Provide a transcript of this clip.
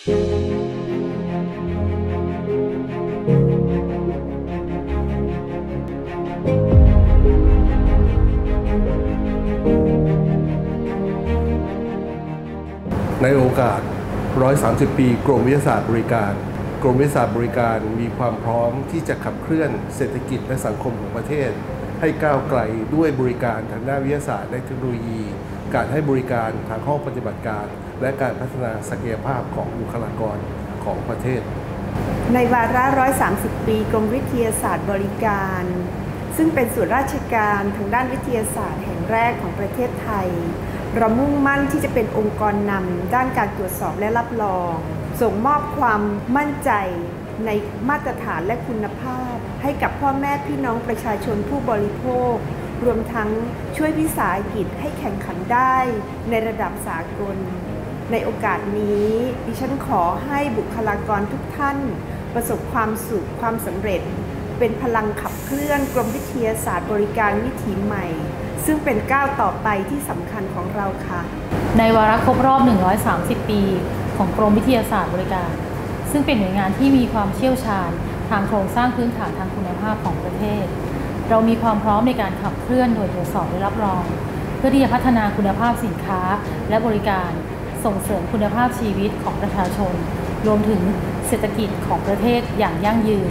ในโอกาส 130 ปี กรมวิทยาศาสตร์บริการ กรมวิทยาศาสตร์บริการมีความพร้อมที่จะขับเคลื่อนเศรษฐกิจและสังคมของประเทศ ให้ก้าวไกลด้วยบริการทางด้านวิทยาศาสตร์และเทคโนโลยี การให้บริการทางห้องปฏิบัติการ และการพัฒนาศักยภาพของบุคลากรของประเทศ ในวาระ 130 ปีกรมวิทยาศาสตร์บริการ ซึ่งเป็นส่วนราชการทางด้านวิทยาศาสตร์แห่งแรกของประเทศไทย เรามุ่งมั่นที่จะเป็นองค์กรนำด้านการตรวจสอบและรับรอง ส่งมอบความมั่นใจในมาตรฐานและคุณภาพ ให้กับพ่อแม่พี่น้องประชาชนผู้บริโภค รวมทั้งช่วยวิสาหกิจให้แข่งขันได้ในระดับสากล ในโอกาสนี้ ดิฉันขอให้บุคลากรทุกท่าน ประสบความสุขความสำเร็จ เป็นพลังขับเคลื่อนกรมวิทยาศาสตร์บริการวิถีใหม่ ซึ่งเป็นก้าวต่อไปที่สำคัญของเราค่ะ ในวาระครบรอบ 130 ปี ของกรมวิทยาศาสตร์บริการ ซึ่งเป็นหน่วยงานที่มีความเชี่ยวชาญทางโครงสร้างพื้นฐานทางคุณภาพของประเทศ เรามีความพร้อมในการขับเคลื่อนโดยตรวจสอบและรับรอง เพื่อที่จะพัฒนาคุณภาพสินค้าและบริการ ส่งเสริมคุณภาพชีวิตของประชาชน รวมถึงเศรษฐกิจของประเทศอย่างยั่งยืน